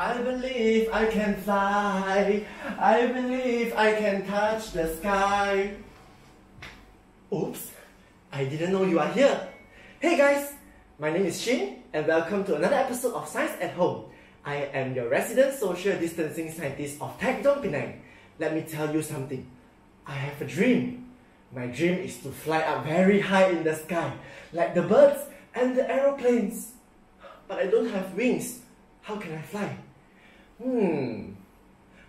I believe I can fly. I believe I can touch the sky. Oops, I didn't know you are here. Hey guys, my name is Shin and welcome to another episode of Science at Home. I am your resident social distancing scientist of Tech Penang. Let me tell you something. I have a dream. My dream is to fly up very high in the sky, like the birds and the aeroplanes. But I don't have wings. How can I fly? Hmm,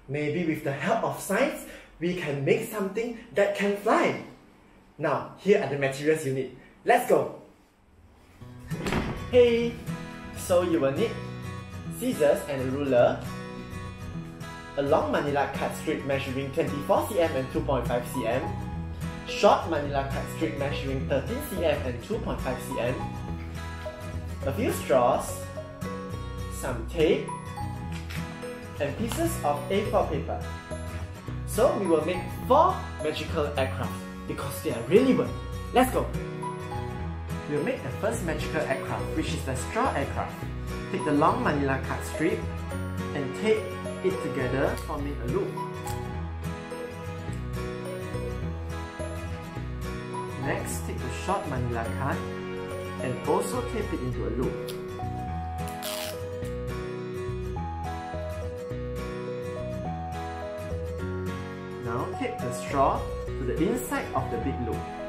maybe with the help of science, we can make something that can fly. Now, here are the materials you need. Let's go! Hey, so you will need scissors and a ruler, a long manila cut strip measuring 24 cm and 2.5 cm, short manila cut strip measuring 13 cm and 2.5 cm, a few straws, some tape, and pieces of A4 paper. So we will make 4 magical aircraft because they are really good. Let's go! We'll make the first magical aircraft which is the straw aircraft. Take the long manila cut strip and tape it together forming a loop. Next, take the short manila cut and also tape it into a loop. Straw to the inside of the big loop.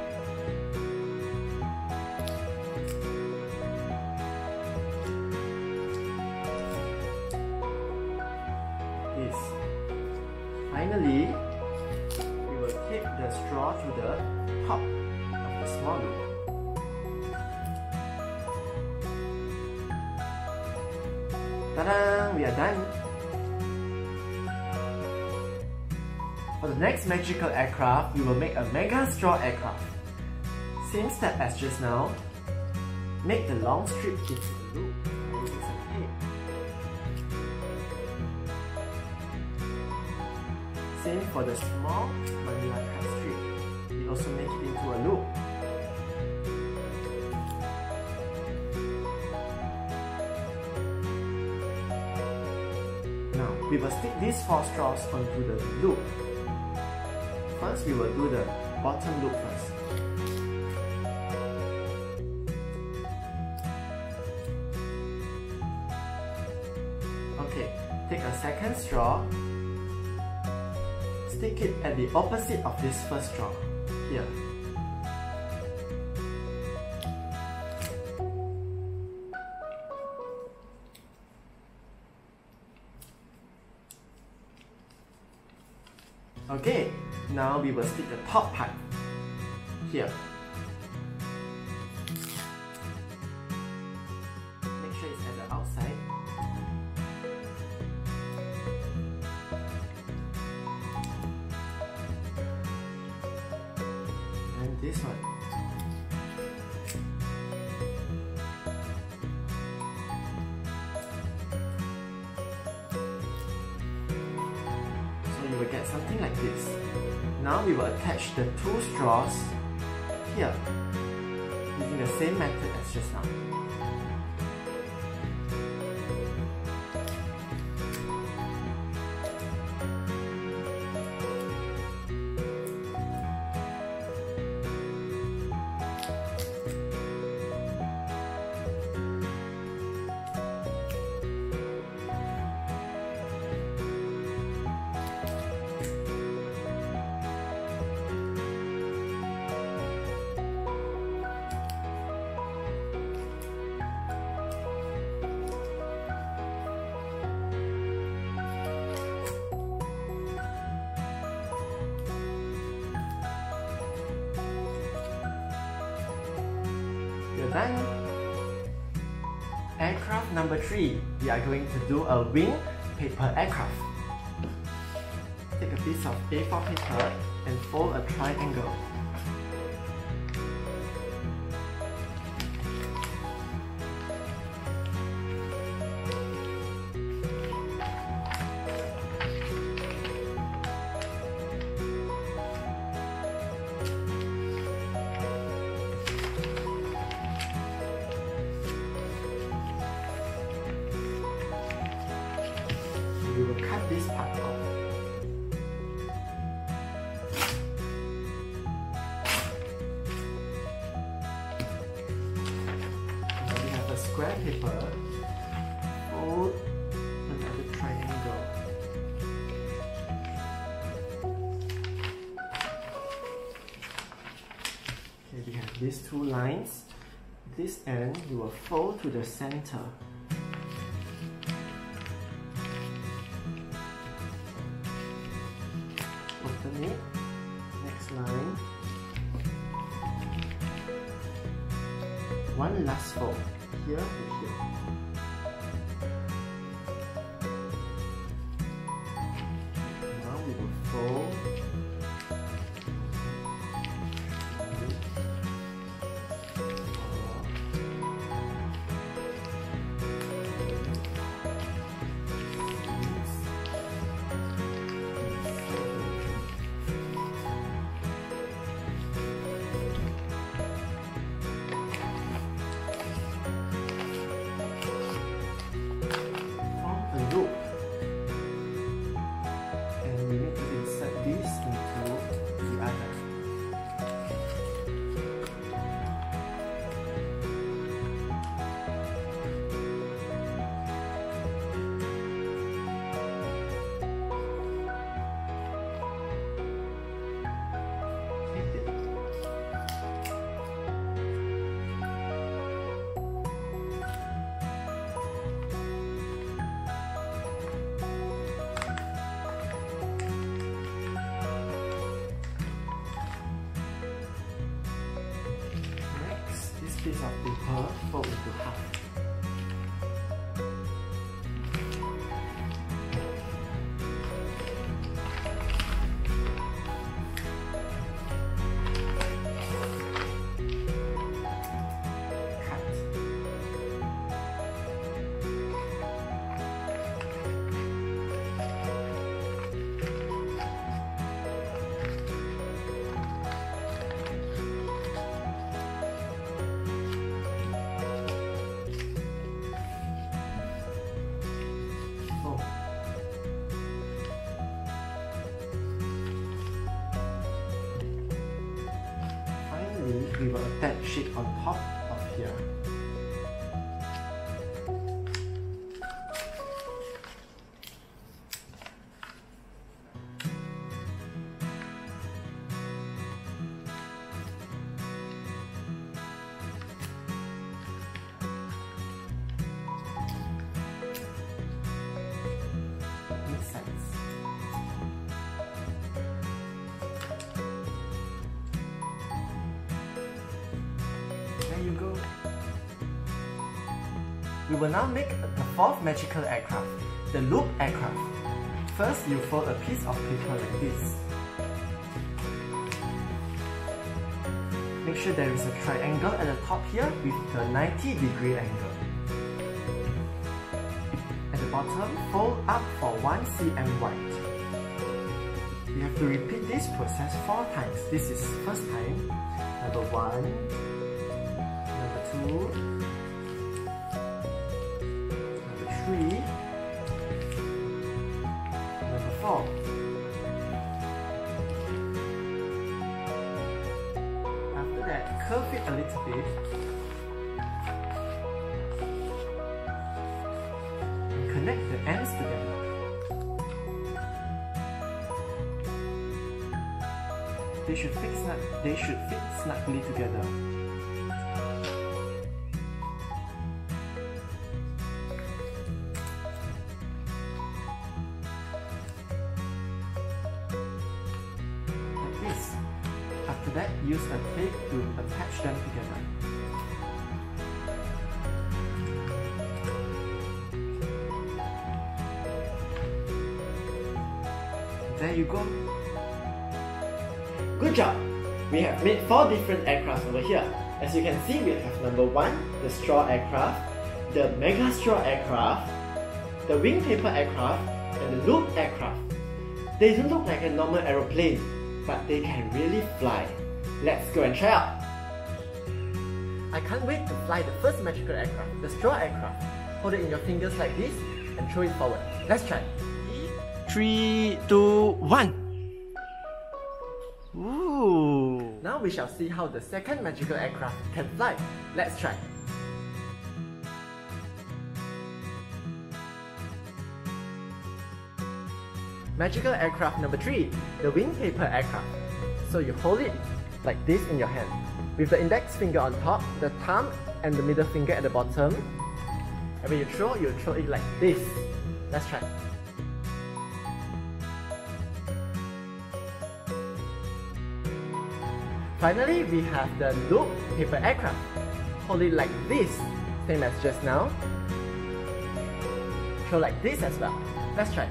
For the next magical aircraft, we will make a mega straw aircraft. Same step as just now. Make the long strip into a loop. Same for the small manila cut strip. We also make it into a loop. Now, we will stick these four straws onto the loop. First, we will do the bottom loop first. Okay, take a second straw, stick it at the opposite of this first straw, here. Now we will stick the top part here. Make sure it's at the outside. And this one. So you will get something like this. Now we will attach the two straws here using the same method as just now. Aircraft number three, we are going to do a wing paper aircraft. Take a piece of A4 paper and fold a triangle. Paper, fold another triangle. Okay, we have these two lines. This end you will fold to the center. One last fold. Here to here. Now we will fold Next, this piece of paper fold into half. We shit on top We will now make the fourth magical aircraft, the loop aircraft. First, you fold a piece of paper like this. Make sure there is a triangle at the top here with the 90 degree angle. At the bottom, fold up for 1 cm wide. You have to repeat this process 4 times. This is first time. Number 1, number 2, connect the ends together. They should fit they should fit snugly together. Like this. After that, use a tape to attach them together. There you go. Good job! We have made four different aircrafts over here. As you can see, we have number one, the straw aircraft, the mega straw aircraft, the wing paper aircraft, and the loop aircraft. They don't look like a normal aeroplane, but they can really fly. Let's go and try out. I can't wait to fly the first magical aircraft, the straw aircraft. Hold it in your fingers like this and throw it forward. Let's try. Three, two, one. Ooh. Now we shall see how the second magical aircraft can fly. Let's try. Magical aircraft number 3, the wing paper aircraft. So you hold it like this in your hand, with the index finger on top, the thumb and the middle finger at the bottom. And when you throw, you throw it like this. Let's try. Finally, we have the loop paper aircraft. Hold it like this, same as just now. Throw like this as well. Let's try.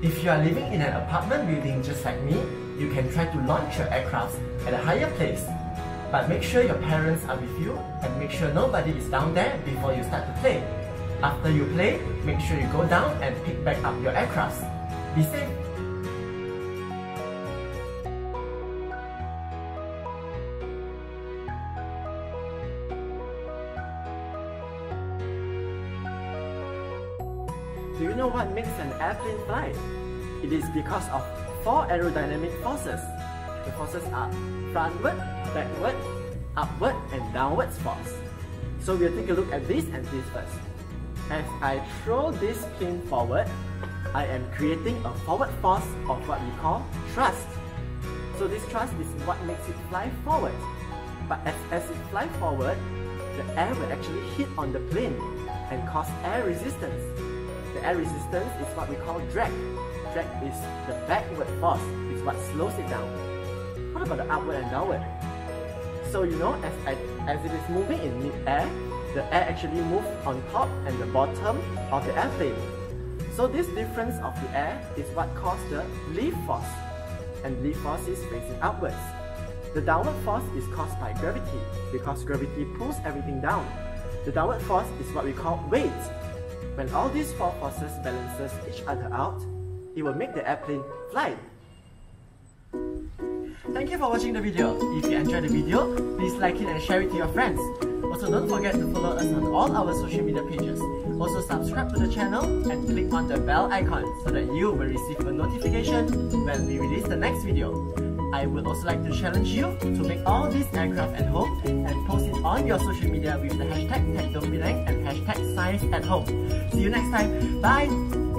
If you are living in an apartment building just like me, you can try to launch your aircraft at a higher place. But make sure your parents are with you and make sure nobody is down there before you start to play. After you play, make sure you go down and pick back up your aircraft. Be safe! Do you know what makes an airplane fly? It is because of four aerodynamic forces. The forces are frontward, backward, upward, and downwards force. So we'll take a look at this and this first. As I throw this pin forward, I am creating a forward force of what we call thrust. So this thrust is what makes it fly forward. But as, as it fly forward, the air will actually hit on the plane and cause air resistance. The air resistance is what we call drag. Drag is the backward force, it's what slows it down. What about the upward and downward? So you know, as, as it is moving in mid-air, the air actually moves on top and the bottom of the airplane. So this difference of the air is what causes the lift force. And lift force is facing upwards. The downward force is caused by gravity, because gravity pulls everything down. The downward force is what we call weight, when all these four forces balances each other out, it will make the airplane fly. Thank you for watching the video. If you enjoyed the video, please like it and share it to your friends. Also don't forget to follow us on all our social media pages. Also subscribe to the channel and click on the bell icon so that you will receive a notification when we release the next video. I would also like to challenge you to make all these aircraft at home and post it on your social media with the hashtag TechDomePenang and hashtag Science at Home. See you next time. Bye!